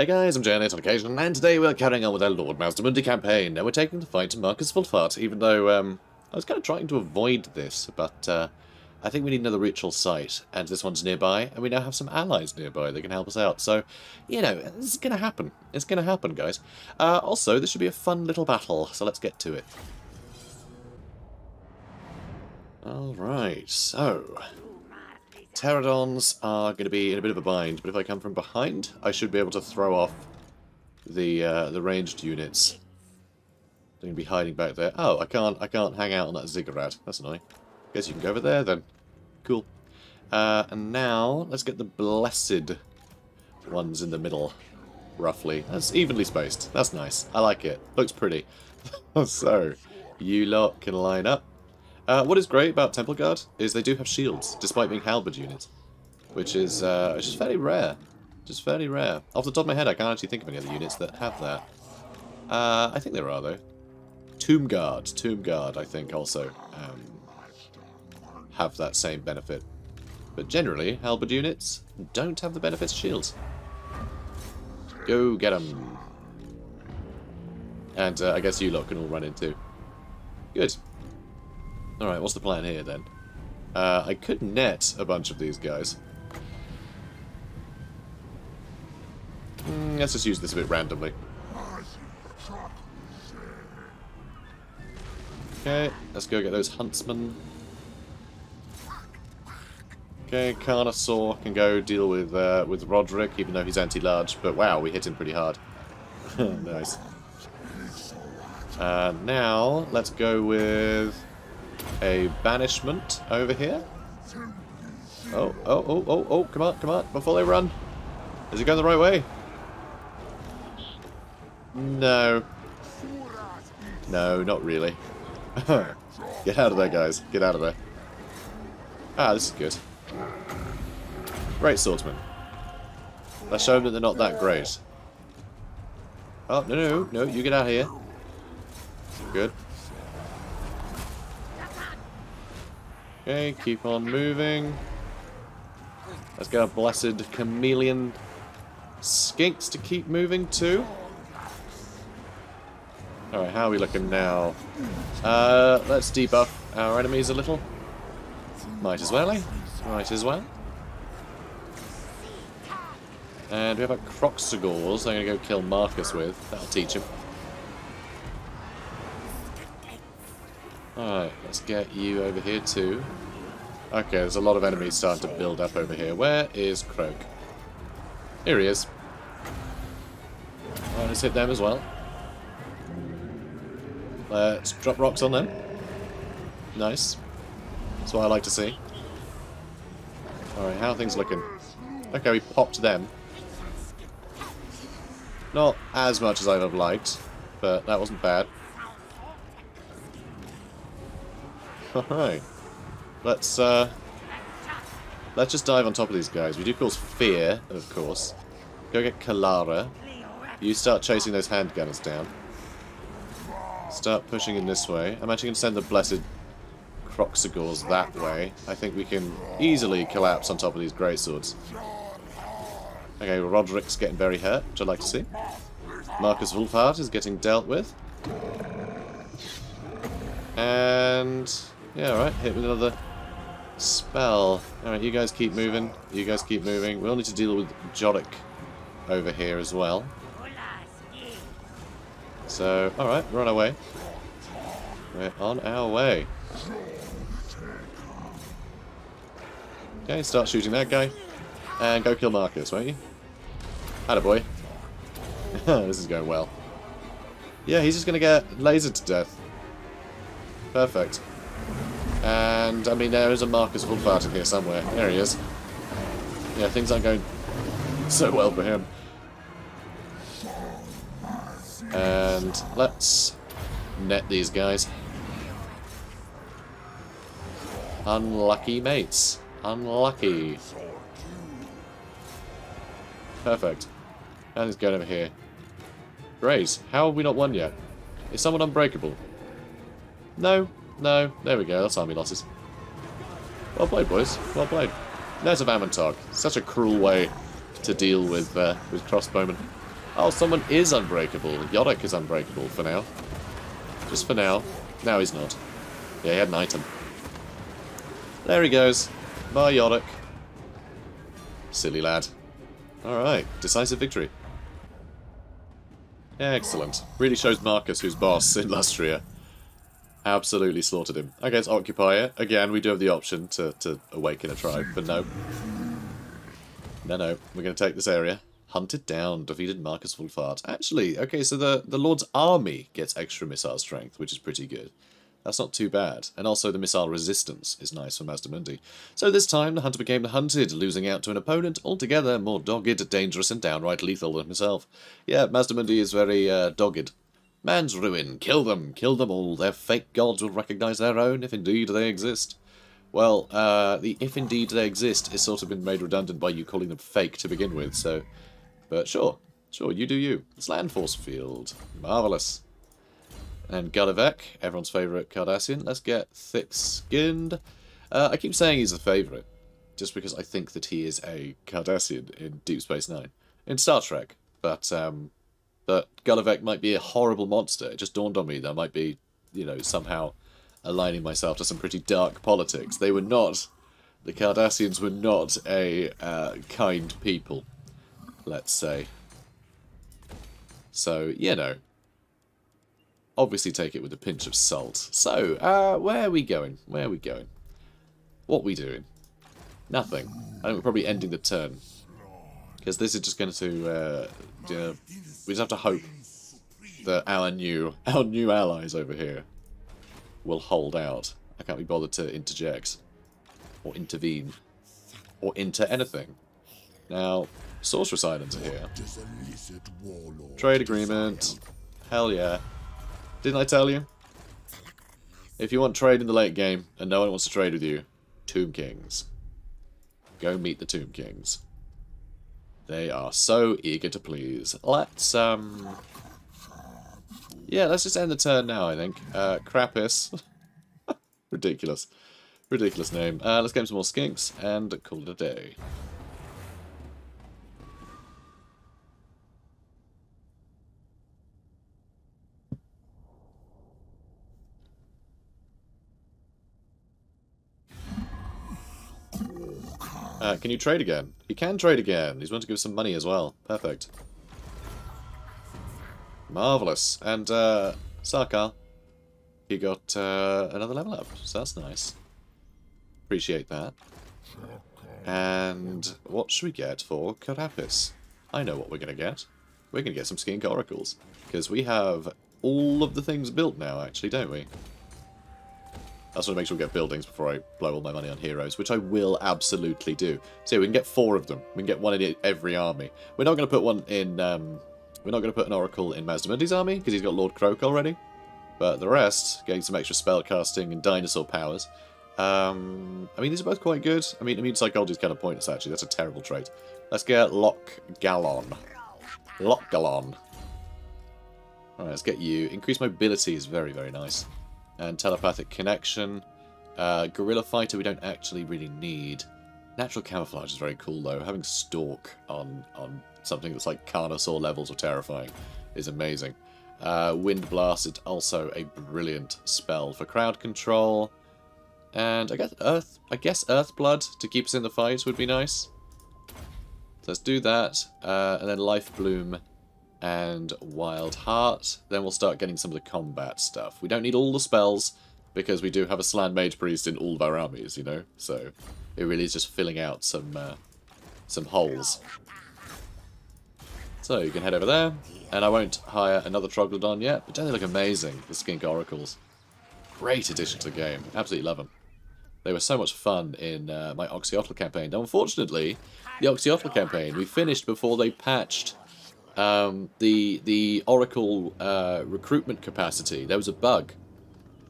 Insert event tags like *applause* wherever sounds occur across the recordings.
Hey guys, I'm Janet on occasion, and today we're carrying on with our Lord Mazdamundi campaign. Now we're taking the fight to Marcus Wulfhart, even though um, I was kind of trying to avoid this, but uh, I think we need another ritual site, and this one's nearby, and we now have some allies nearby that can help us out. So, you know, this is going to happen. It's going to happen, guys. Uh, also, this should be a fun little battle, so let's get to it. Alright, so... Terradons are going to be in a bit of a bind, but if I come from behind, I should be able to throw off the uh, the ranged units. They're going to be hiding back there. Oh, I can't I can't hang out on that ziggurat. That's annoying. Guess you can go over there then. Cool. Uh, and now, let's get the blessed ones in the middle, roughly. That's evenly spaced. That's nice. I like it. Looks pretty. *laughs* so, you lot can line up. Uh, what is great about Temple Guard is they do have shields, despite being halberd units, which is uh, which is fairly rare. Just fairly rare. Off the top of my head, I can't actually think of any other units that have that. Uh, I think there are though. Tomb Guard, Tomb Guard, I think also um, have that same benefit. But generally, halberd units don't have the benefits of shields. Go get them. And uh, I guess you lot can all run in too. Good. Alright, what's the plan here then? Uh, I could net a bunch of these guys. Mm, let's just use this a bit randomly. Okay, let's go get those huntsmen. Okay, Carnosaur can go deal with uh, with Roderick, even though he's anti-large. But wow, we hit him pretty hard. *laughs* nice. Uh, now, let's go with a banishment over here. Oh, oh, oh, oh, oh, come on, come on, before they run. Is it going the right way? No. No, not really. *laughs* Get out of there, guys. Get out of there. Ah, this is good. Great swordsman. Let's show them that they're not that great. Oh, no, no, no, you get out of here. Good. Okay, keep on moving. Let's get our blessed chameleon skinks to keep moving too. Alright, how are we looking now? Uh, let's debuff our enemies a little. Might as well, eh? Might as well. And we have a Kroxigors I'm going to go kill Marcus with. That'll teach him. Alright, let's get you over here too. Okay, there's a lot of enemies starting to build up over here. Where is Kroak? Here he is. Right, let's hit them as well. Let's drop rocks on them. Nice. That's what I like to see. Alright, how are things looking? Okay, we popped them. Not as much as I'd have liked, but that wasn't bad. Alright. Let's, uh... Let's just dive on top of these guys. We do cause fear, of course. Go get Kalara. You start chasing those handgunners down. Start pushing in this way. I'm actually going to send the Blessed Kroxigors that way. I think we can easily collapse on top of these greatswords. Okay, Roderick's getting very hurt, which I'd like to see. Marcus Wulfhart is getting dealt with. And... Yeah, alright, hit with another spell. Alright, you guys keep moving. You guys keep moving. We'll need to deal with Jodic over here as well. So, alright, we're on our way. We're on our way. Okay, start shooting that guy. And go kill Marcus, won't you? Had boy. *laughs* this is going well. Yeah, he's just going to get lasered to death. Perfect. And, I mean, there is a Marcus Wulfhart in here somewhere. There he is. Yeah, things aren't going so well for him. And let's net these guys. Unlucky mates. Unlucky. Perfect. And he's going over here. Great. How have we not won yet? Is someone unbreakable? No. No. There we go. That's army losses. Well played, boys. Well played. There's a Vamantok. Such a cruel way to deal with uh, with crossbowmen. Oh, someone is unbreakable. Yorick is unbreakable for now. Just for now. Now he's not. Yeah, he had an item. There he goes. Bye, Yorick. Silly lad. Alright, decisive victory. Excellent. Really shows Marcus who's boss in Lustria. Absolutely slaughtered him. Against Occupier, again, we do have the option to, to awaken a tribe, but no. No, no, we're going to take this area. Hunted down, defeated Marcus Wulfhart. Actually, okay, so the, the Lord's army gets extra missile strength, which is pretty good. That's not too bad. And also the missile resistance is nice for Mazdamundi. So this time, the hunter became the hunted, losing out to an opponent altogether more dogged, dangerous, and downright lethal than himself. Yeah, Mazdamundi is very uh, dogged. Man's ruin. Kill them. Kill them all. Their fake gods will recognize their own, if indeed they exist. Well, uh, the if indeed they exist is sort of been made redundant by you calling them fake to begin with, so... But sure. Sure, you do you. It's Land Force Field. Marvellous. And Gallivek, everyone's favourite Cardassian. Let's get thick-skinned. Uh, I keep saying he's a favourite, just because I think that he is a Cardassian in Deep Space Nine. In Star Trek, but um, but Gallivek might be a horrible monster. It just dawned on me that I might be, you know, somehow aligning myself to some pretty dark politics. They were not, the Cardassians were not a uh, kind people, let's say. So, you know, obviously take it with a pinch of salt. So, uh, where are we going? Where are we going? What are we doing? Nothing. I think we're probably ending the turn. Because this is just going to, uh, you know, we just have to hope that our new, *laughs* our new allies over here will hold out. I can't be bothered to interject. Or intervene. Or inter anything. Now, Sorceress Islands are here. Trade agreement. Hell yeah. Didn't I tell you? If you want trade in the late game, and no one wants to trade with you, Tomb Kings. Go meet the Tomb Kings. They are so eager to please. Let's, um... Yeah, let's just end the turn now, I think. Uh, Krampus. *laughs* Ridiculous. Ridiculous name. Uh, let's get some more skinks and call it a day. Uh, can you trade again? He can trade again. He's willing to give some money as well. Perfect. Marvellous. And, uh, Sarkar, he got uh, another level up, so that's nice. Appreciate that. And what should we get for Carapis? I know what we're going to get. We're going to get some Skink Oracles. Because we have all of the things built now, actually, don't we? I just want to make sure we get buildings before I blow all my money on heroes, which I will absolutely do. So we can get four of them. We can get one in every army. We're not going to put one in... Um, we're not going to put an Oracle in Mazdamundi's army, because he's got Lord Kroak already. But the rest, getting some extra spell casting and dinosaur powers. Um, I mean, these are both quite good. I mean, Immune Psychology is kind of pointless, actually. That's a terrible trait. Let's get Lock Gallon. Lock Gallon. Alright, let's get you. Increased mobility is very, very nice and telepathic connection. Uh, Fighter we don't actually really need. Natural camouflage is very cool though. Having Stalk on, on something that's like Carnosaur levels of terrifying is amazing. Uh, Wind Blast is also a brilliant spell for crowd control. And I guess Earth I guess Earth Blood to keep us in the fight would be nice. So let's do that. Uh, and then Life Bloom and Wild Heart. Then we'll start getting some of the combat stuff. We don't need all the spells, because we do have a Slann Mage Priest in all of our armies, you know? So it really is just filling out some, uh, some holes. So you can head over there, and I won't hire another Troglodon yet, but don't they look amazing, the Skink Oracles. Great addition to the game. Absolutely love them. They were so much fun in uh, my Oxyotl campaign. Now, unfortunately, the Oxyotl campaign, we finished before they patched um, the the Oracle uh, recruitment capacity, there was a bug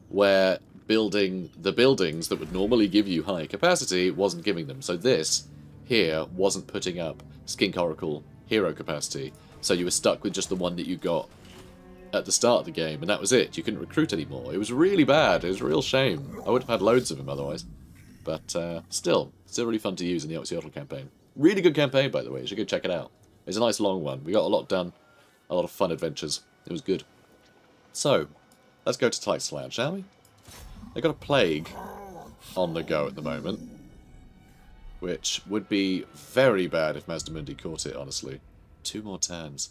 where building the buildings that would normally give you high capacity wasn't giving them. So this here wasn't putting up Skink Oracle hero capacity. So you were stuck with just the one that you got at the start of the game, and that was it. You couldn't recruit anymore. It was really bad. It was a real shame. I would have had loads of them otherwise. But uh, still, still really fun to use in the Oxyotl campaign. Really good campaign, by the way. You should go check it out. It's a nice long one. We got a lot done. a lot of fun adventures. It was good. So, let's go to Tlaxtlan, shall we? They've got a plague on the go at the moment, which would be very bad if Mazdamundi caught it, honestly. Two more turns.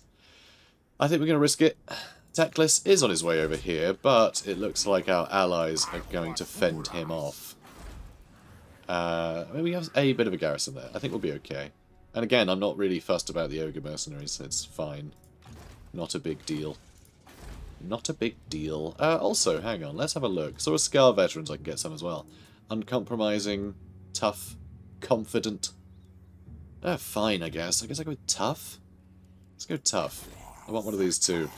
I think we're going to risk it. Teclis is on his way over here, but it looks like our allies are going to fend him off. Uh, we have a bit of a garrison there. I think we'll be okay. And again, I'm not really fussed about the Ogre mercenaries. It's fine. Not a big deal. Not a big deal. Uh, also, hang on, let's have a look. So, a Scar veterans, I can get some as well. Uncompromising, tough, confident. Uh, fine, I guess. I guess I go with tough. Let's go tough. I want one of these too.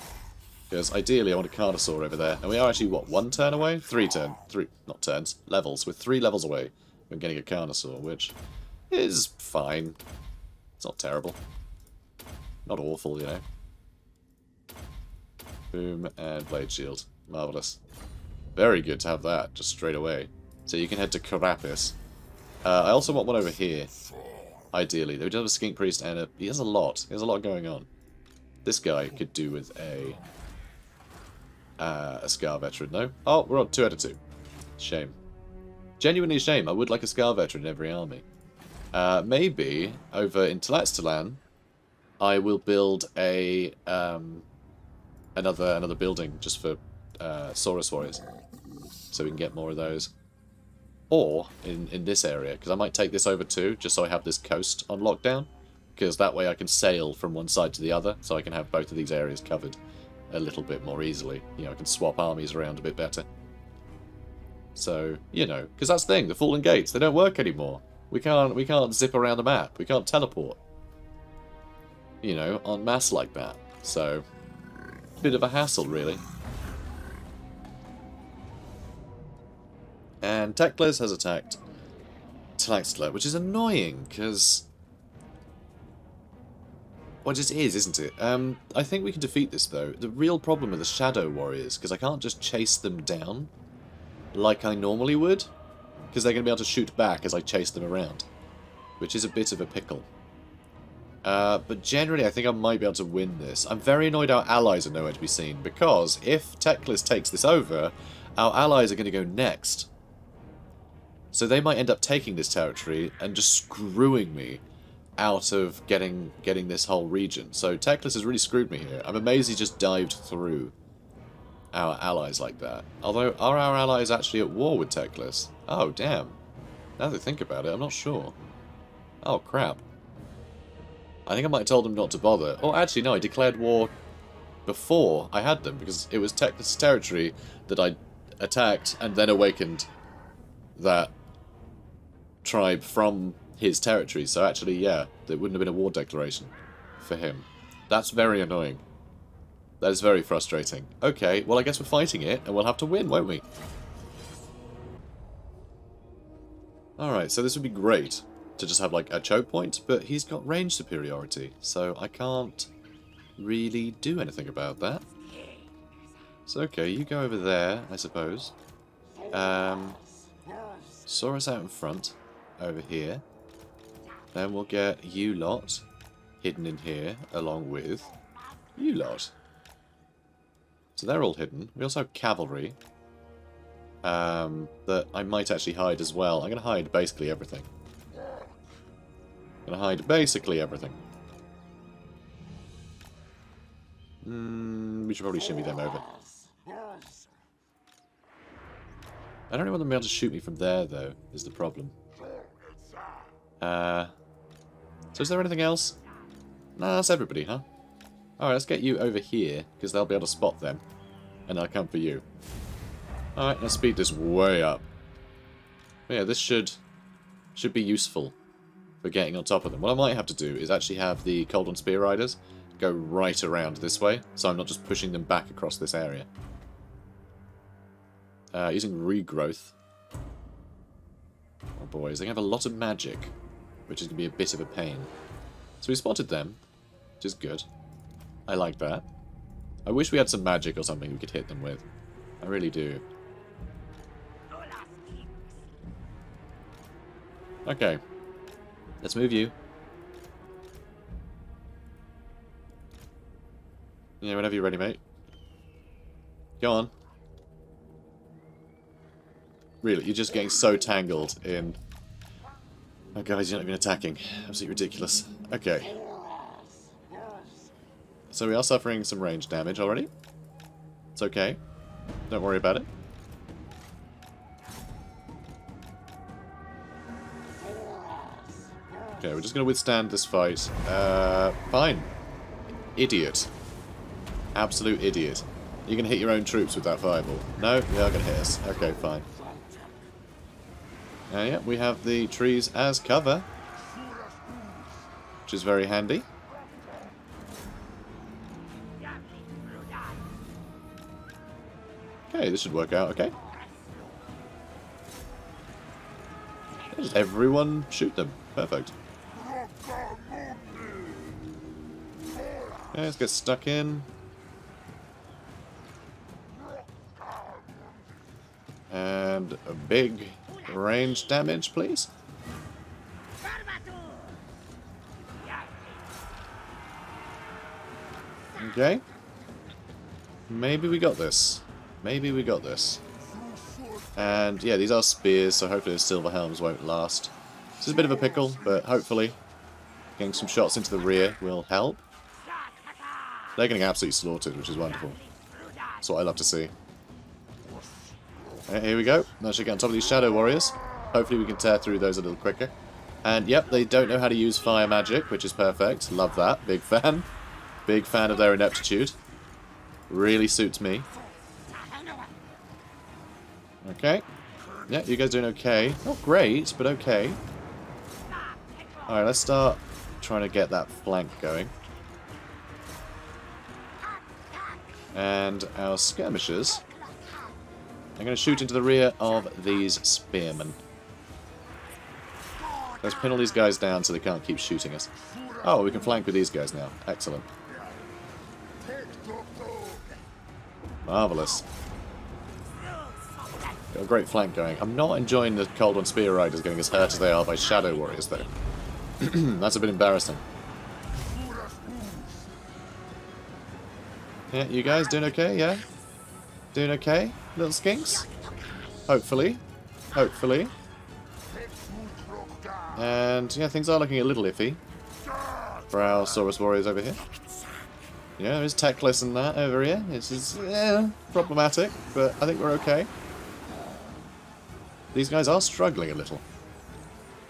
Because ideally I want a Carnosaur over there. And we are actually, what, one turn away? Three turn. Three, not turns, levels. We're three levels away from getting a Carnosaur, which is fine. It's not terrible. Not awful, you know. Boom, and Blade Shield. Marvellous. Very good to have that, just straight away. So you can head to Carapis. Uh, I also want one over here, ideally. They do have a Skink Priest and a... He has a lot. He has a lot going on. This guy could do with a... Uh, a Scar Veteran, no? Oh, we're on 2 out of 2. Shame. Genuinely shame. I would like a Scar Veteran in every army. Uh, maybe, over in Tlaxtlan, I will build a... Um, another another building just for uh, Saurus Warriors. So we can get more of those. Or in, in this area, because I might take this over too, just so I have this coast on lockdown. Because that way I can sail from one side to the other, so I can have both of these areas covered a little bit more easily. You know, I can swap armies around a bit better. So, you know, because that's the thing, the Fallen Gates, they don't work anymore. We can't, we can't zip around the map. We can't teleport. You know, en masse like that. So, bit of a hassle, really. And Teclis has attacked Tlaxtla, which is annoying, because... Well, it just is, isn't it? Um, I think we can defeat this, though. The real problem are the Shadow Warriors, because I can't just chase them down like I normally would, because they're going to be able to shoot back as I chase them around, which is a bit of a pickle. Uh, but generally, I think I might be able to win this. I'm very annoyed our allies are nowhere to be seen, because if Teclis takes this over, our allies are going to go next. So they might end up taking this territory and just screwing me out of getting getting this whole region. So Teclis has really screwed me here. I'm amazed he just dived through our allies like that. Although, are our allies actually at war with Teclis? Oh, damn. Now that I think about it, I'm not sure. Oh, crap. I think I might have told them not to bother. Oh, actually, no, I declared war before I had them, because it was Teclis' territory that I attacked and then awakened that tribe from his territory. So actually, yeah, there wouldn't have been a war declaration for him. That's very annoying. That is very frustrating. Okay, well I guess we're fighting it, and we'll have to win, won't we? Alright, so this would be great to just have like a choke point, but he's got range superiority, so I can't really do anything about that. So okay, you go over there, I suppose. Um, Saurus out in front, over here. Then we'll get you lot hidden in here, along with you lot. So they're all hidden. We also have cavalry. Um, that I might actually hide as well. I'm going to hide basically everything. I'm Gonna hide basically everything. Mm, we should probably shimmy them over. I don't want them to be able to shoot me from there, though, is the problem. Uh, so is there anything else? Nah, that's everybody, huh? Alright, let's get you over here, because they'll be able to spot them. And I'll come for you. Alright, let's speed this way up. But yeah, this should should be useful for getting on top of them. What I might have to do is actually have the Cold Spear Riders go right around this way, so I'm not just pushing them back across this area. Uh, using Regrowth. Oh boys, they have a lot of magic, which is going to be a bit of a pain. So we spotted them, which is good. I like that. I wish we had some magic or something we could hit them with. I really do. Okay, Let's move you. Yeah, whenever you're ready, mate. Go on. Really, you're just getting so tangled in... Oh, guys, you're not even attacking. Absolutely ridiculous. Okay. So we are suffering some range damage already. It's okay. Don't worry about it. Okay, we're just going to withstand this fight. Uh, fine. Idiot. Absolute idiot. You can hit your own troops with that fireball. No, they are going to hit us. Okay, fine. And yeah, we have the trees as cover. Which is very handy. Okay, this should work out okay. Everyone shoot them. Perfect. Okay, let's get stuck in. And a big range damage, please. Okay. Maybe we got this. Maybe we got this. And yeah, these are spears, so hopefully the silver helms won't last. This is a bit of a pickle, but hopefully getting some shots into the rear will help. They're getting absolutely slaughtered, which is wonderful. That's what I love to see. Okay, here we go. Now should get on top of these Shadow Warriors. Hopefully we can tear through those a little quicker. And yep, they don't know how to use fire magic, which is perfect. Love that. Big fan. Big fan of their ineptitude. Really suits me. Okay. Yeah, you guys doing okay. Not great, but okay. Alright, let's start trying to get that flank going. And our skirmishers are going to shoot into the rear of these spearmen. Let's pin all these guys down so they can't keep shooting us. Oh, we can flank with these guys now. Excellent. Marvellous. Got a great flank going. I'm not enjoying the Cold One Spear Riders getting as hurt as they are by Shadow Warriors, though. *clears throat* That's a bit embarrassing. Yeah, you guys doing okay? Yeah? Doing okay, little skinks? Hopefully. Hopefully. And, yeah, things are looking a little iffy for our Saurus Warriors over here. Yeah, there's Teclis and that over here. This is, yeah, problematic, but I think we're okay. These guys are struggling a little.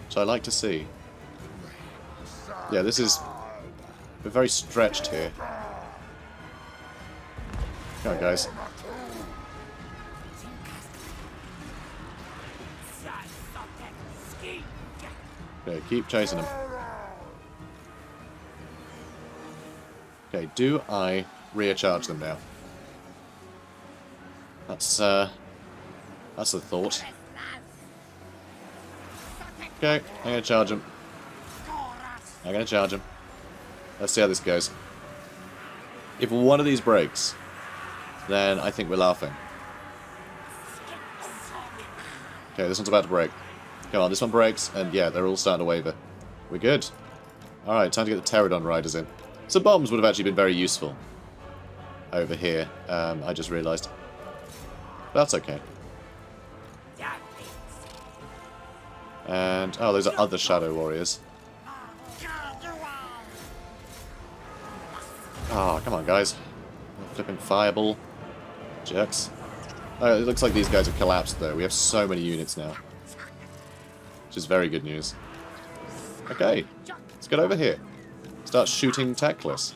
Which I like to see. Yeah, this is... We're very stretched here. Come on, guys. Okay, keep chasing them. Okay, do I rear charge them now? That's, uh... That's the thought. Okay, I'm gonna charge him. I'm gonna charge him. Let's see how this goes. If one of these breaks, then I think we're laughing. Okay, this one's about to break. Come on, this one breaks, and yeah, they're all starting to waver. We're good. Alright, time to get the Terradon Riders in. Some bombs would have actually been very useful over here, um, I just realised. That's okay. And, oh, those are other Shadow Warriors. Oh, come on, guys. Flipping Fireball. Jerks. Oh, uh, it looks like these guys have collapsed, though. We have so many units now. Which is very good news. Okay, let's get over here. Start shooting Teclis.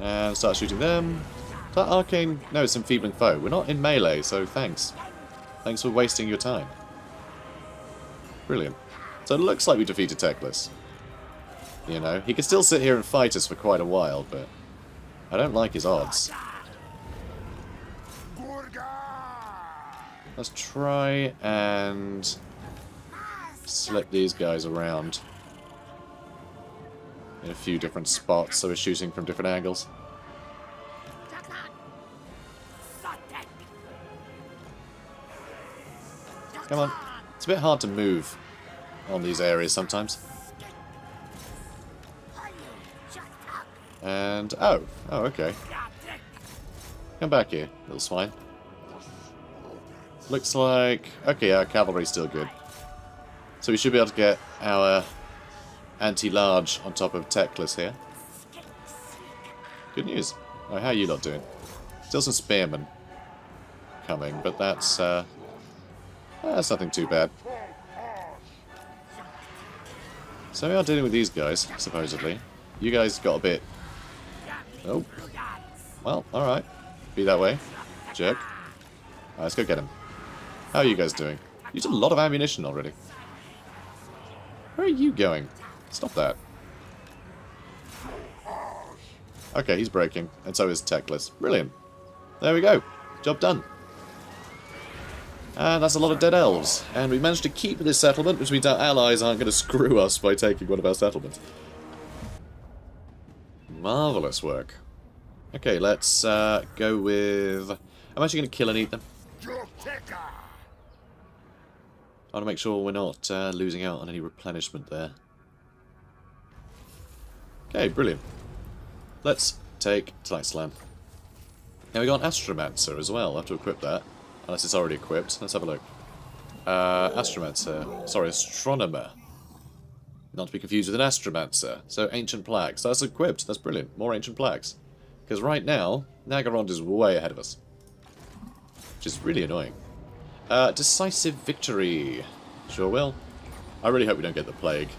And start shooting them. That arcane... No, it's enfeebling foe. We're not in melee, so thanks. Thanks for wasting your time. Brilliant. So it looks like we defeated Teclis. You know, he could still sit here and fight us for quite a while, but I don't like his odds. Let's try and slip these guys around in a few different spots so we're shooting from different angles. Come on. It's a bit hard to move on these areas sometimes. And, oh, oh, okay. Come back here, little swine. Looks like, okay, our cavalry's still good. So we should be able to get our anti-large on top of Teclis here. Good news. Oh, how are you lot doing? Still some spearmen coming, but that's, uh, that's nothing too bad. So we are dealing with these guys, supposedly. You guys got a bit... Oh. Well, alright. Be that way. Jerk. Right, let's go get him. How are you guys doing? Used a lot of ammunition already. Where are you going? Stop that. Okay, he's breaking. And so is Teclis. Brilliant. There we go. Job done. And that's a lot of dead elves. And we managed to keep this settlement, which means our allies aren't going *laughs* to screw us by taking one of our settlements. Marvellous work. Okay, let's uh, go with... I'm actually going to kill and eat them. I want to make sure we're not uh, losing out on any replenishment there. Okay, brilliant. Let's take Tonight's Tlaxtlan. Now we got an Astromancer as well. I have to equip that. Unless it's already equipped. Let's have a look. Uh, Astromancer. Sorry, Astronomer. Not to be confused with an Astromancer. So, Ancient Plaques. That's equipped. That's brilliant. More Ancient Plaques. Because right now, Naggarond is way ahead of us. Which is really annoying. Uh, decisive Victory. Sure will. I really hope we don't get the Plague.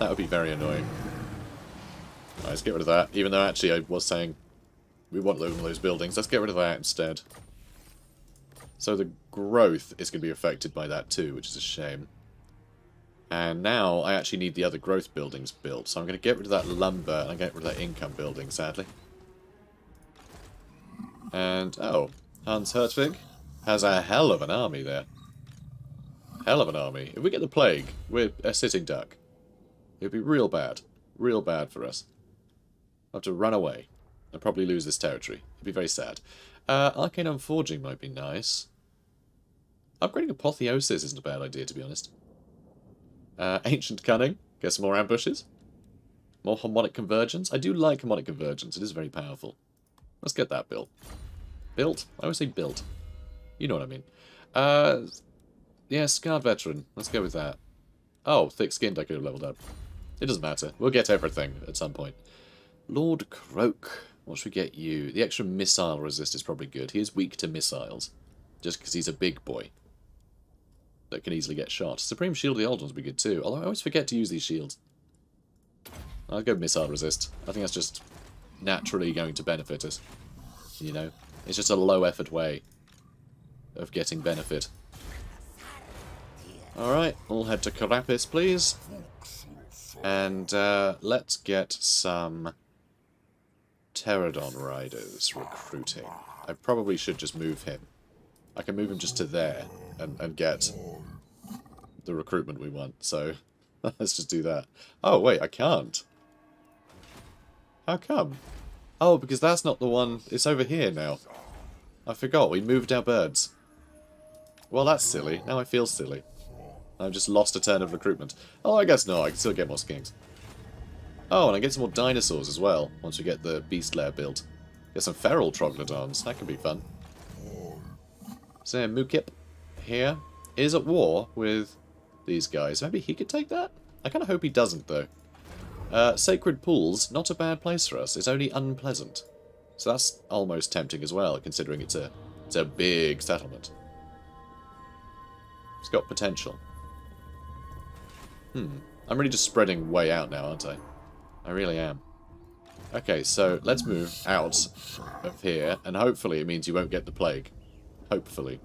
That would be very annoying. Right, let's get rid of that. Even though actually I was saying we want one of those buildings. Let's get rid of that instead. So the growth is going to be affected by that too, which is a shame. And now I actually need the other growth buildings built. So I'm going to get rid of that lumber and get rid of that income building, sadly. And, oh, Hans Hertwig has a hell of an army there. Hell of an army. If we get the plague, we're a sitting duck. It would be real bad. Real bad for us. I'll have to run away and probably lose this territory. It'd be very sad. Uh, Arcane Unforging might be nice. Upgrading Apotheosis isn't a bad idea, to be honest. Uh, Ancient Cunning. Get some more ambushes. More Harmonic Convergence. I do like Harmonic Convergence. It is very powerful. Let's get that built. Built? I always say built. You know what I mean. Uh, yeah, Scarred Veteran. Let's go with that. Oh, Thick-Skinned I could have leveled up. It doesn't matter. We'll get everything at some point. Lord Kroak. What should we get you? The extra missile resist is probably good. He is weak to missiles. Just because he's a big boy. That can easily get shot. Supreme Shield of the Old Ones would be good too. Although I always forget to use these shields. I'll go missile resist. I think that's just naturally going to benefit us. You know? It's just a low effort way of getting benefit. Alright, we'll head to Carapis, please. And uh, let's get some Terradon Riders recruiting. I probably should just move him. I can move him just to there and, and get the recruitment we want, so *laughs* let's just do that. Oh, wait, I can't. How come? Oh, because that's not the one... It's over here now. I forgot, we moved our birds. Well, that's silly. Now I feel silly. I've just lost a turn of recruitment. Oh, I guess no, I can still get more skinks. Oh, and I get some more dinosaurs as well, once we get the beast lair built. Get some feral troglodons, that can be fun. So Mukip here is at war with these guys. Maybe he could take that? I kind of hope he doesn't, though. Uh, Sacred Pools, not a bad place for us. It's only unpleasant. So that's almost tempting as well, considering it's a, it's a big settlement. It's got potential. Hmm. I'm really just spreading way out now, aren't I? I really am. Okay, so let's move out of here, and hopefully it means you won't get the plague. Hopefully.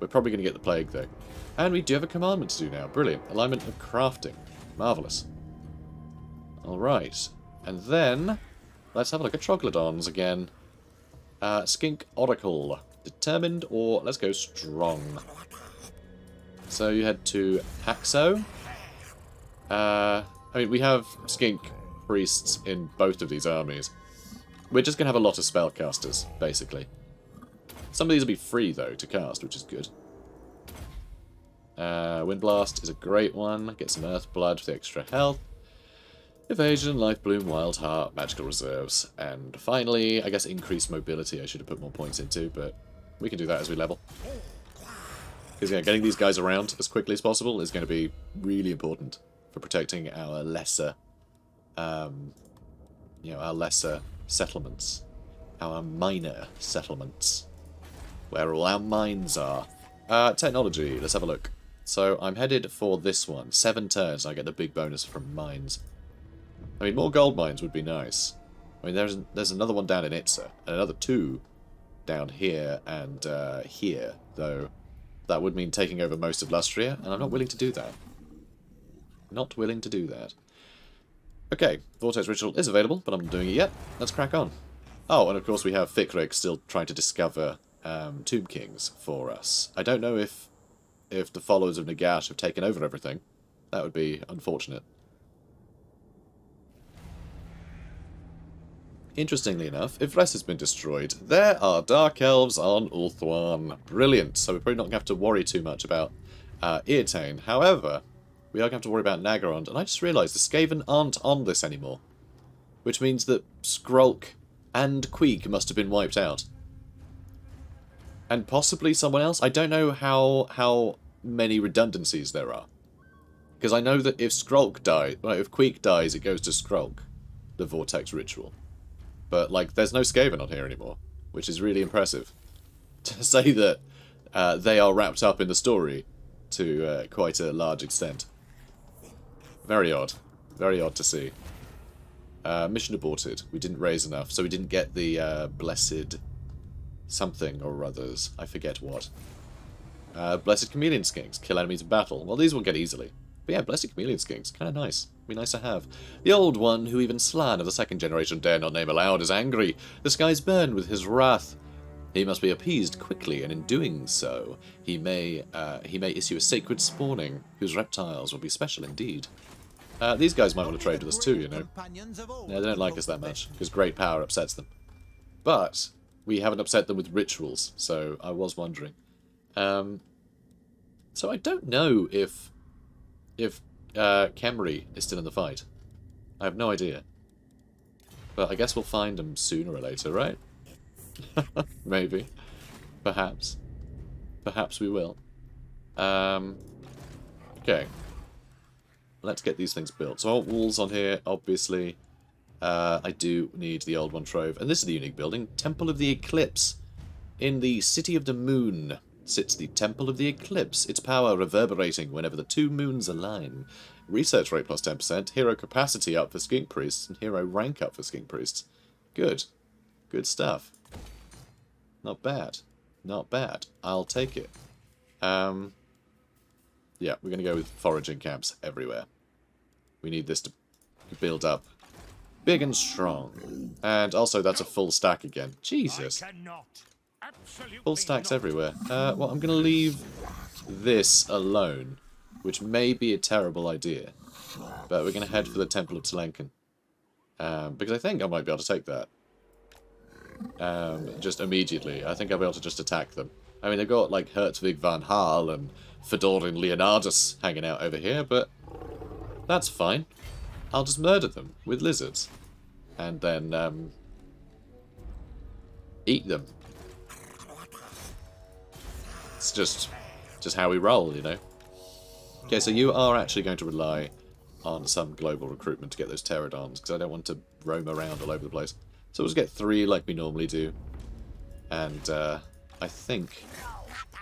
We're probably going to get the plague, though. And we do have a commandment to do now. Brilliant. Alignment of crafting. Marvellous. Alright. And then, let's have a look at Troglodons again. Uh, Skink Oracle. Determined, or let's go strong. So you head to Haxo. Uh, I mean, we have skink priests in both of these armies. We're just going to have a lot of spellcasters, basically. Some of these will be free, though, to cast, which is good. Uh, Wind Blast is a great one. Get some Earth Blood for the extra health. Evasion, Life Bloom, Wild Heart, Magical Reserves, and finally, I guess increased mobility I should have put more points into, but we can do that as we level. Because yeah, getting these guys around as quickly as possible is going to be really important for protecting our lesser, um, you know, our lesser settlements, our minor settlements, where all our mines are. Uh, technology, let's have a look. So I'm headed for this one. Seven turns, I get the big bonus from mines. I mean, more gold mines would be nice. I mean, there's there's another one down in Itza, and another two down here and uh, here, though that would mean taking over most of Lustria, and I'm not willing to do that. Not willing to do that. Okay, Vortex Ritual is available, but I'm not doing it yet. Let's crack on. Oh, and of course we have Fikrik still trying to discover um, Tomb Kings for us. I don't know if if the followers of Nagash have taken over everything. That would be unfortunate. Interestingly enough, if Rest has been destroyed, there are Dark Elves on Ulthuan. Brilliant. So we're probably not going to have to worry too much about uh, Eataine. However, we are going to have to worry about Naggarond. And I just realised the Skaven aren't on this anymore. Which means that Skrolk and Queek must have been wiped out. And possibly someone else. I don't know how how many redundancies there are. Because I know that if Skrolk dies, well, if Queek dies, it goes to Skrolk, the Vortex Ritual. But, like, there's no Skaven on here anymore, which is really impressive. *laughs* To say that uh, they are wrapped up in the story to uh, quite a large extent. Very odd. Very odd to see. Uh, mission aborted. We didn't raise enough, so we didn't get the uh, blessed something or others. I forget what. Uh, blessed Chameleon Skinks. Kill enemies in battle. Well, these will get easily. But yeah, Blessed Chameleon Skinks. Kind of nice. Be nice to have. The old one, who even Slann of the second generation dare not name aloud, is angry. The skies burn with his wrath. He must be appeased quickly, and in doing so, he may uh, he may issue a sacred spawning, whose reptiles will be special indeed. Uh, these guys might want to trade with us too, you know. Yeah, they don't like us that much, because great power upsets them. But we haven't upset them with rituals, so I was wondering. Um, so I don't know if if uh, Khemri is still in the fight. I have no idea. But I guess we'll find him sooner or later, right? *laughs* Maybe. Perhaps. Perhaps we will. Um, okay. Let's get these things built. So walls on here, obviously. Uh, I do need the old one trove. And this is the unique building. Temple of the Eclipse. In the City of the Moon sits the Temple of the Eclipse, its power reverberating whenever the two moons align. Research rate plus 10%, hero capacity up for skink priests, and hero rank up for skink priests. Good. Good stuff. Not bad. Not bad. I'll take it. Um, yeah, we're going to go with foraging camps everywhere. We need this to build up big and strong. And also, that's a full stack again. Jesus. Full stacks everywhere. Uh, well, I'm going to leave this alone, which may be a terrible idea. But we're going to head for the Temple of Tlenken. Um, because I think I might be able to take that. Um, just immediately. I think I'll be able to just attack them. I mean, they've got, like, Hertwig van Hal and Fedorin Leonardus hanging out over here, but that's fine. I'll just murder them with lizards. And then, um, eat them. It's just, just how we roll, you know. Okay, so you are actually going to rely on some global recruitment to get those terradons, because I don't want to roam around all over the place. So we'll just get three like we normally do. And uh, I think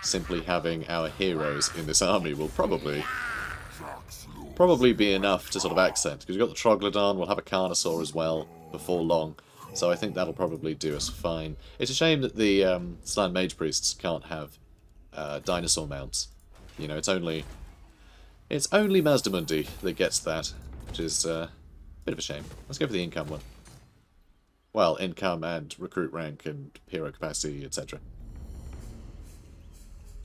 simply having our heroes in this army will probably probably be enough to sort of accent. Because we've got the Troglodon, we'll have a Carnosaur as well before long. So I think that'll probably do us fine. It's a shame that the um, Slann Mage Priests can't have uh, dinosaur mounts. You know, it's only it's only Mazdamundi that gets that, which is uh, a bit of a shame. Let's go for the income one. Well, income and recruit rank and hero capacity, etc.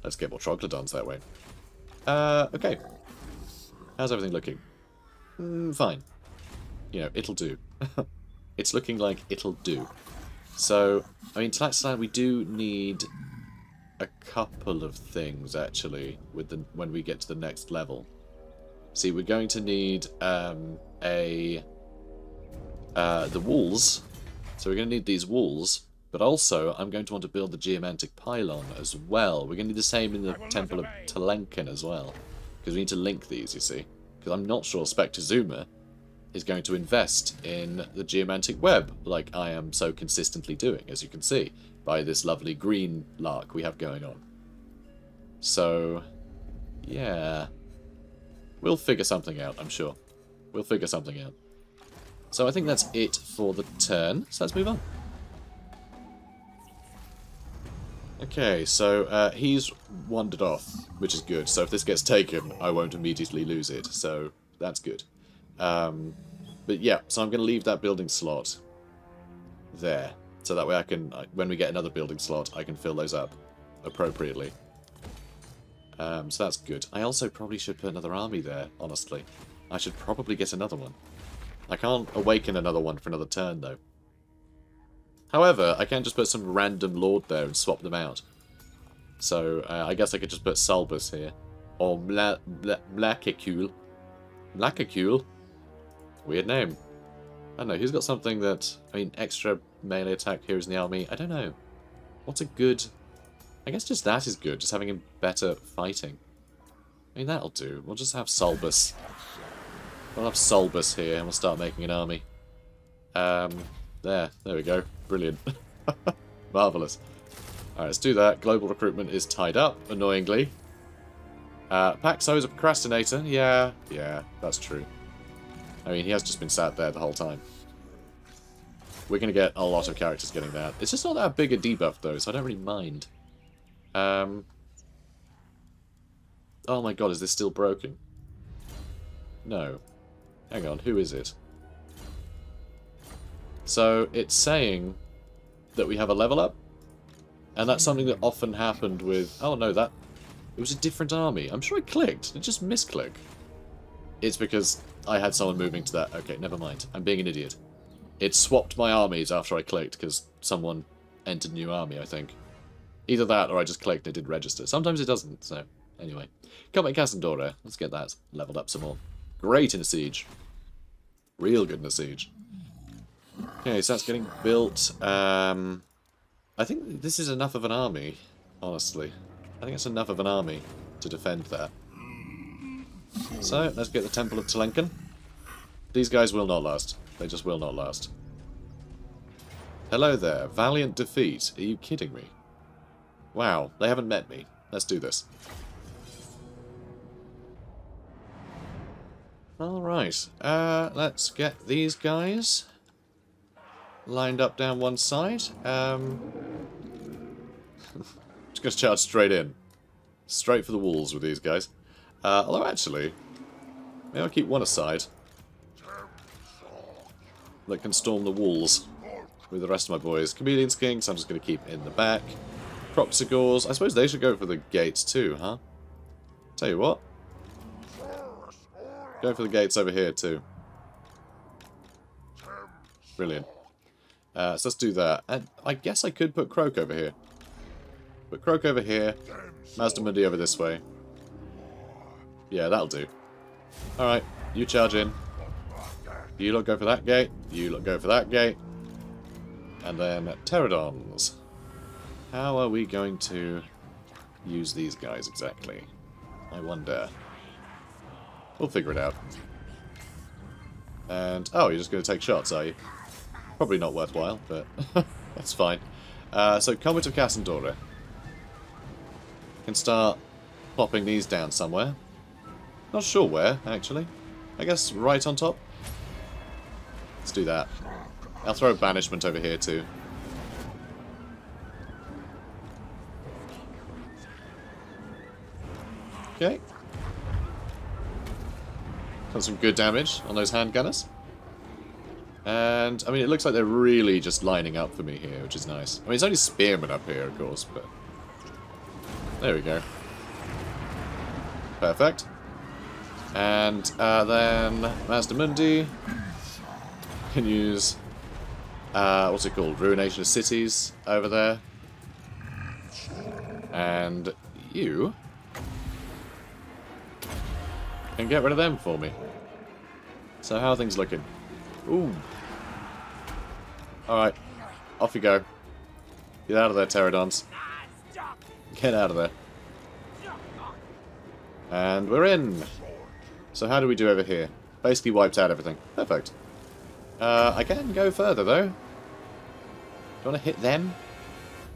Let's get more Troglodons that way. Uh, okay. How's everything looking? Mm, fine. You know, it'll do. *laughs* it's looking like it'll do. So, I mean, Tlaxtlan, we do need a couple of things actually with the when we get to the next level. See, we're going to need um, a uh, the walls. So we're going to need these walls. But also, I'm going to want to build the geomantic pylon as well. We're going to need the same in the Temple of Telenken as well. Because we need to link these, you see. Because I'm not sure Spectre Zuma is going to invest in the geomantic web, like I am so consistently doing, as you can see, by this lovely green lark we have going on. So, yeah. We'll figure something out, I'm sure. We'll figure something out. So I think that's it for the turn. So let's move on. Okay, so uh, he's wandered off, which is good. So if this gets taken, I won't immediately lose it. So that's good. Um, but yeah, so I'm going to leave that building slot there. So that way I can, when we get another building slot, I can fill those up appropriately. Um, so that's good. I also probably should put another army there, honestly. I should probably get another one. I can't awaken another one for another turn, though. However, I can just put some random lord there and swap them out. So, uh, I guess I could just put Salbus here. Or Mla Mla Mlakicule. Mlakicule? Weird name. I don't know, he's got something that... I mean, extra melee attack heroes in the army. I don't know. What's a good... I guess just that is good, just having him better fighting. I mean, that'll do. We'll just have Solbus. We'll have Solbus here and we'll start making an army. Um, there. There we go. Brilliant. *laughs* Marvellous. Alright, let's do that. Global recruitment is tied up, annoyingly. Uh, Paxo is a procrastinator. Yeah, yeah, that's true. I mean, he has just been sat there the whole time. We're going to get a lot of characters getting that. It's just not that big a debuff, though, so I don't really mind. Um... Oh my god, is this still broken? No. Hang on, who is it? So it's saying that we have a level up. And that's something that often happened with... Oh no, that... It was a different army. I'm sure I clicked. It just misclick. It's because I had someone moving to that. Okay, never mind. I'm being an idiot. It swapped my armies after I clicked because someone entered new army, I think. Either that or I just clicked and it did register. Sometimes it doesn't, so anyway. Comet Casandora. Let's get that leveled up some more. Great in a siege. Real good in a siege. Okay, so that's getting built. Um, I think this is enough of an army, honestly. I think it's enough of an army to defend that. So, let's get the Temple of Telenken. These guys will not last. They just will not last. Hello there. Valiant defeat. Are you kidding me? Wow, they haven't met me. Let's do this. Alright, uh, let's get these guys lined up down one side. Um, *laughs* just going to charge straight in. Straight for the walls with these guys. Uh, although, actually, maybe I'll keep one aside. That can storm the walls with the rest of my boys. Chameleon Skinks, I'm just going to keep in the back. Kroxigors, I suppose they should go for the gates too, huh? Tell you what. Go for the gates over here too. Brilliant. Uh, so let's do that. And I guess I could put Kroak over here. Put Kroak over here. Mazdamundi over this way. Yeah, that'll do. Alright, you charge in. You lot go for that gate. You lot go for that gate. And then Terradons. How are we going to use these guys exactly? I wonder. We'll figure it out. And, oh, you're just going to take shots, are you? Probably not worthwhile, but *laughs* that's fine. Uh, so, Comet of Casandora. Can start plopping these down somewhere. Not sure where, actually. I guess right on top? Let's do that. I'll throw Banishment over here, too. Okay. Done some good damage on those handgunners. And, I mean, it looks like they're really just lining up for me here, which is nice. I mean, it's only spearmen up here, of course, but... There we go. Perfect. And uh, then Mazdamundi can use, uh, what's it called, Ruination of Cities over there. And you can get rid of them for me. So how are things looking? Ooh, Alright. Off you go. Get out of there, terradons. Get out of there. And we're in. So how do we do over here? Basically wiped out everything. Perfect. Uh, I can go further, though. Do you want to hit them?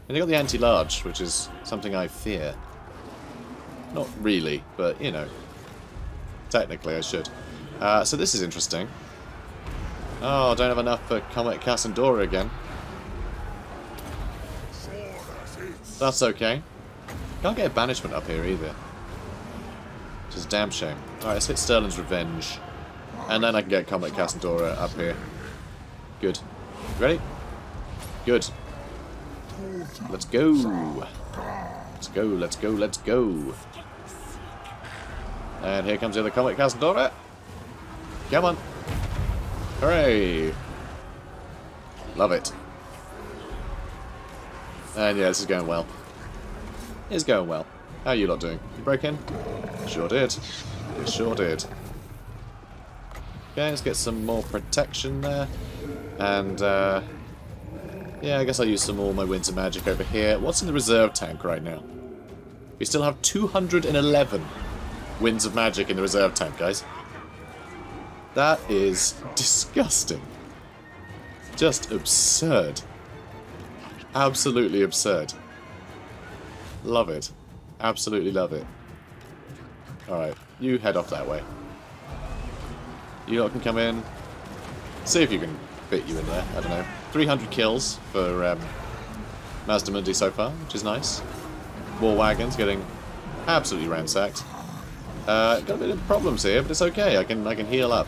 And they got the anti-large, which is something I fear. Not really, but, you know. Technically, I should. Uh, so this is interesting. Oh, I don't have enough for Comet Casandora again. That's okay. Can't get a banishment up here either. Which is a damn shame. Alright, let's hit Sterling's Revenge. And then I can get Comet Casandora up here. Good. Ready? Good. Let's go. Let's go, let's go, let's go. And here comes the other Comet Casandora. Come on. Hooray. Love it. And yeah, this is going well. It's going well. How are you lot doing? You broke in? Sure did. You sure did. Okay, let's get some more protection there. And, uh... Yeah, I guess I'll use some more of my Winds of Magic over here. What's in the reserve tank right now? We still have 211 Winds of Magic in the reserve tank, guys. That is disgusting. Just absurd. Absolutely absurd. Love it. Absolutely love it. Alright, you head off that way. You lot can come in. See if you can fit you in there. I don't know. 300 kills for um, Mazdamundi so far, which is nice. War wagons getting absolutely ransacked. Uh, got a bit of problems here, but it's okay. I can I can heal up.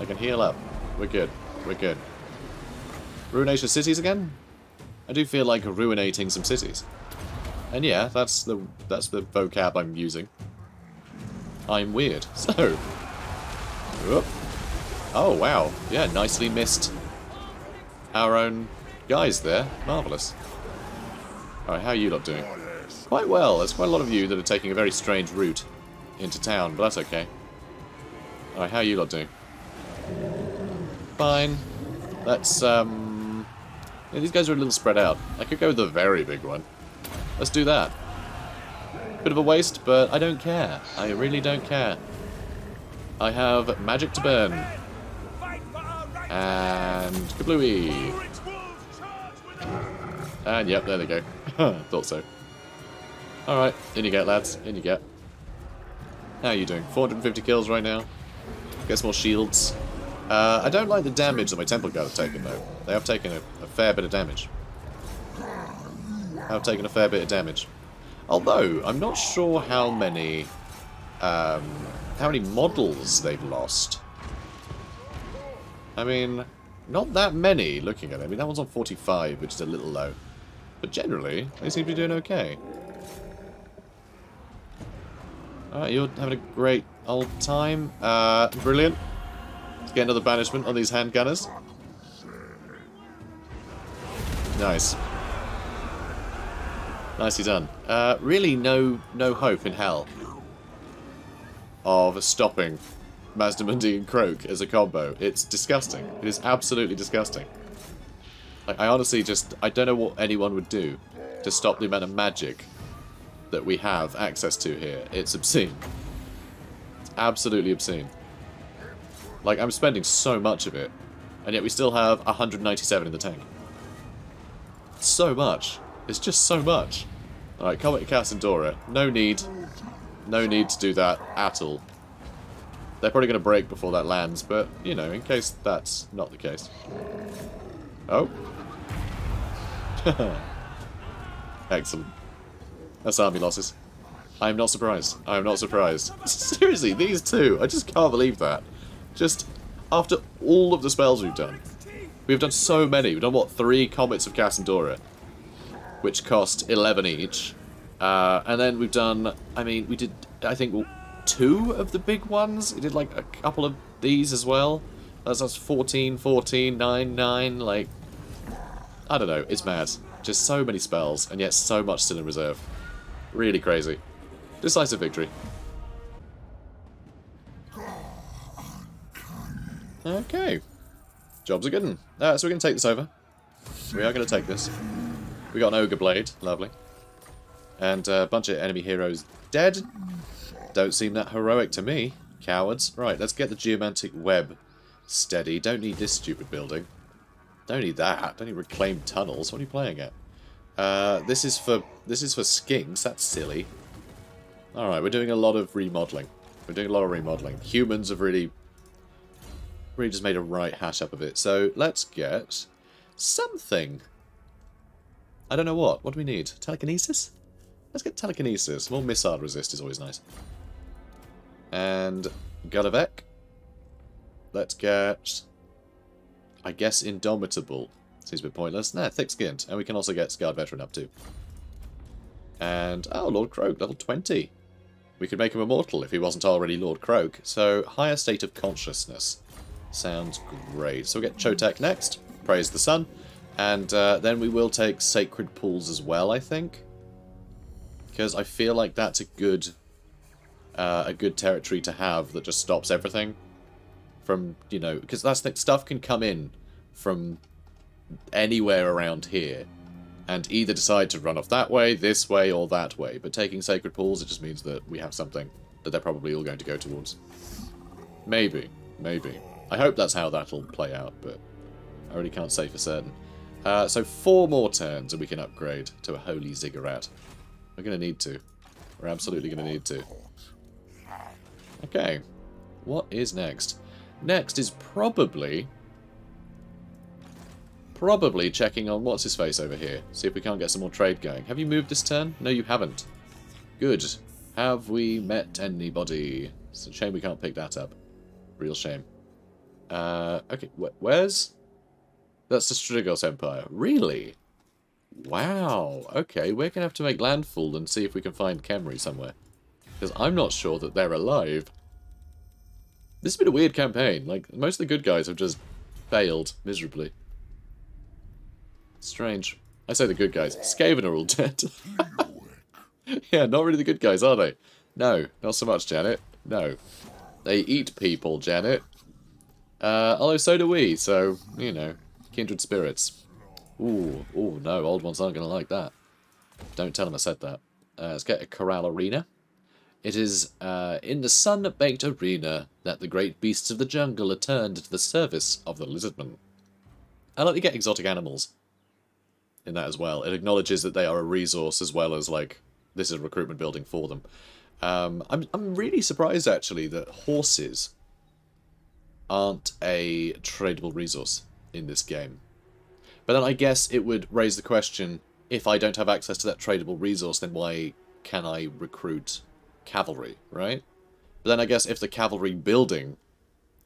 I can heal up. We're good. We're good. Ruination cities again? I do feel like ruinating some cities. And yeah, that's the that's the vocab I'm using. I'm weird. *laughs* So. Whoop. Oh wow. Yeah, nicely missed our own guys there. Marvellous. Alright, how are you lot doing? Quite well. There's quite a lot of you that are taking a very strange route into town, but that's okay. Alright, how are you lot doing? Fine. Let's, um... Yeah, these guys are a little spread out. I could go with the very big one. Let's do that. Bit of a waste, but I don't care. I really don't care. I have magic to burn. And kablooey. And yep, there they go. *laughs* Thought so. Alright, in you get, lads. In you get. How are you doing? 450 kills right now. Get some more shields. Uh, I don't like the damage that my Temple Guard have taken, though. They have taken a, a fair bit of damage. Have taken a fair bit of damage. Although, I'm not sure how many... Um, how many models they've lost. I mean, not that many, looking at it. I mean, that one's on 45, which is a little low. But generally, they seem to be doing okay. Alright, you're having a great old time. Uh, brilliant. Get another banishment on these handgunners. Nice. Nicely done. Uh, really no no hope in hell of stopping Mazdamundi and Kroak as a combo. It's disgusting. It is absolutely disgusting. Like, I honestly just... I don't know what anyone would do to stop the amount of magic that we have access to here. It's obscene. It's absolutely obscene. Like, I'm spending so much of it, and yet we still have 197 in the tank. So much. It's just so much. Alright, Comet Casandora. No need. No need to do that at all. They're probably going to break before that lands, but, you know, in case that's not the case. Oh. *laughs* Excellent. That's army losses. I am not surprised. I am not surprised. *laughs* Seriously, these two. I just can't believe that. Just, after all of the spells we've done. We've done so many. We've done, what, three Comets of Casandora? Which cost 11 each. Uh, and then we've done, I mean, we did, I think, two of the big ones. We did, like, a couple of these as well. That's, that's 14, 14, 9, 9, like... I don't know, it's mad. Just so many spells, and yet so much still in reserve. Really crazy. Decisive victory. Okay. Job's are good. Uh, so we're going to take this over. We are going to take this. We got an Ogre Blade. Lovely. And a bunch of enemy heroes dead. Don't seem that heroic to me. Cowards. Right, let's get the geomantic web steady. Don't need this stupid building. Don't need that. Don't need reclaimed tunnels. What are you playing at? Uh, this is for this is for skinks. That's silly. All right, we're doing a lot of remodeling. We're doing a lot of remodeling. Humans have really, really just made a right hash up of it. So let's get something. I don't know what. What do we need? Telekinesis? Let's get telekinesis. More missile resist is always nice. And Gudavek. Let's get... I guess Indomitable. Seems a bit pointless. Nah, thick-skinned. And we can also get Scarred Veteran up too. And, oh, Lord Kroak, level 20. We could make him immortal if he wasn't already Lord Kroak. So, higher state of consciousness. Sounds great. So we'll get Chotec next. Praise the sun. And uh, then we will take Sacred Pools as well, I think. Because I feel like that's a good uh, a good territory to have that just stops everything from, you know, because that's the stuff can come in from anywhere around here and either decide to run off that way, this way, or that way. But taking Sacred Pools, it just means that we have something that they're probably all going to go towards. Maybe. Maybe. I hope that's how that'll play out, but I really can't say for certain. Uh, so four more turns and we can upgrade to a Holy Ziggurat. We're going to need to. We're absolutely going to need to. Okay. What is next? Next is probably... Probably checking on what's-his-face over here. See if we can't get some more trade going. Have you moved this turn? No, you haven't. Good. Have we met anybody? It's a shame we can't pick that up. Real shame. Uh, okay, wh where's... That's the Strygos Empire. Really? Wow. Okay, we're going to have to make landfall and see if we can find Khemri somewhere. Because I'm not sure that they're alive. This has been a weird campaign. Like, most of the good guys have just failed miserably. Strange. I say the good guys. Skaven are all dead. *laughs* yeah, not really the good guys, are they? No, not so much, Janet. No. They eat people, Janet. Uh, although so do we, so, you know, kindred spirits. Ooh, ooh, no, old ones aren't going to like that. Don't tell them I said that. Uh, let's get a corral arena. It is uh, in the sun-baked arena that the great beasts of the jungle are turned to the service of the lizardmen. I like to get exotic animals in that as well. It acknowledges that they are a resource as well as, like, this is a recruitment building for them. Um, I'm, I'm really surprised, actually, that horses aren't a tradable resource in this game. But then I guess it would raise the question, if I don't have access to that tradable resource, then why can I recruit cavalry, right? But then I guess if the cavalry building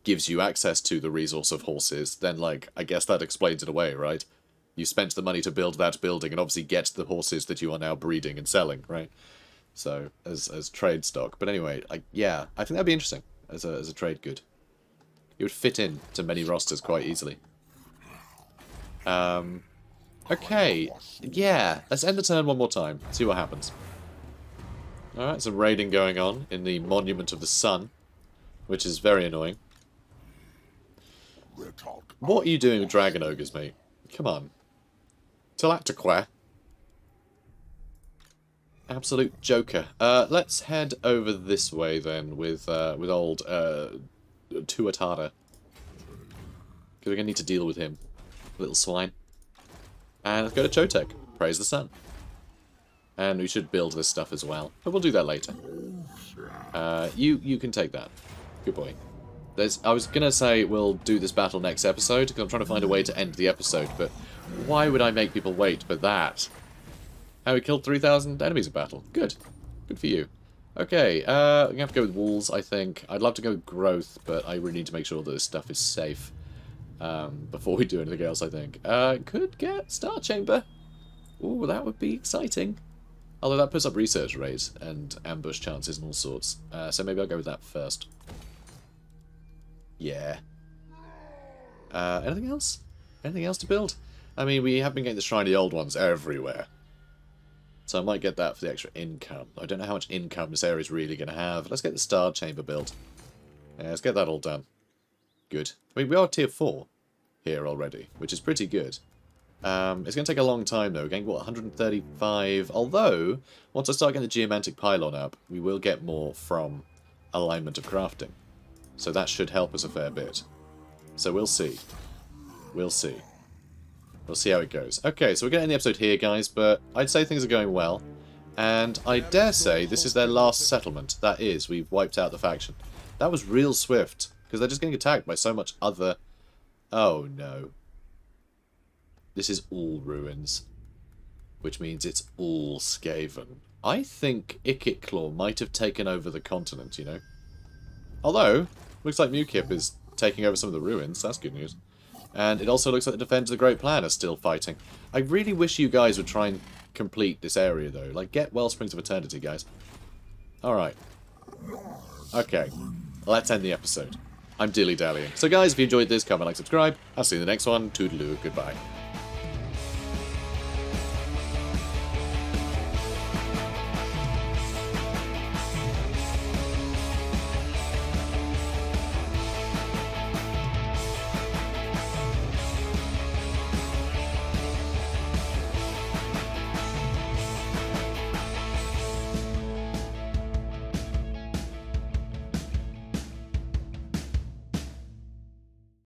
gives you access to the resource of horses, then, like, I guess that explains it away, right? You spent the money to build that building and obviously get the horses that you are now breeding and selling, right? So, as, as trade stock. But anyway, I, yeah, I think that'd be interesting as a, as a trade good. It would fit in to many rosters quite easily. Um, okay, yeah, let's end the turn one more time, see what happens. Alright, some raiding going on in the Monument of the Sun, which is very annoying. What are you doing with Dragon Ogres, mate? Come on. Tilactaquare. Absolute joker. Uh, let's head over this way then with uh, with old uh, Tuatara. Because we're going to need to deal with him. Little swine. And let's go to Chotec. Praise the sun. And we should build this stuff as well. But we'll do that later. Uh, you you can take that. Good boy. There's, I was going to say we'll do this battle next episode, because I'm trying to find a way to end the episode, but why would I make people wait for that? Oh, we killed 3,000 enemies in battle. Good. Good for you. Okay, uh, I'm going to have to go with walls, I think. I'd love to go with growth, but I really need to make sure that this stuff is safe um, *laughs* before we do anything else, I think. Uh, could get Star Chamber. Ooh, that would be exciting. Although that puts up research rates and ambush chances and all sorts. Uh, so maybe I'll go with that first. Yeah. Uh, anything else? Anything else to build? I mean, we have been getting the shiny old ones everywhere. So I might get that for the extra income. I don't know how much income this area is really going to have. Let's get the Star Chamber built. Yeah, let's get that all done. Good. I mean, we are tier 4. here already, which is pretty good. Um, it's going to take a long time, though. We're getting, what, 135? Although, once I start getting the geomantic pylon up, we will get more from alignment of crafting. So that should help us a fair bit. So we'll see. We'll see. We'll see how it goes. Okay, so we're getting the episode here, guys, but I'd say things are going well. And I dare say this is their last settlement. That is, we've wiped out the faction. That was real swift, because they're just getting attacked by so much other... Oh, no. This is all ruins. Which means it's all Skaven. I think Ikit might have taken over the continent, you know? Although, looks like Mukip is taking over some of the ruins. That's good news. And it also looks like the Defenders of the Great Plan are still fighting. I really wish you guys would try and complete this area, though. Like, get Wellsprings of Eternity, guys. Alright. Okay. Let's end the episode. I'm dilly-dallying. So, guys, if you enjoyed this, comment, like, subscribe. I'll see you in the next one. Toodaloo. Goodbye.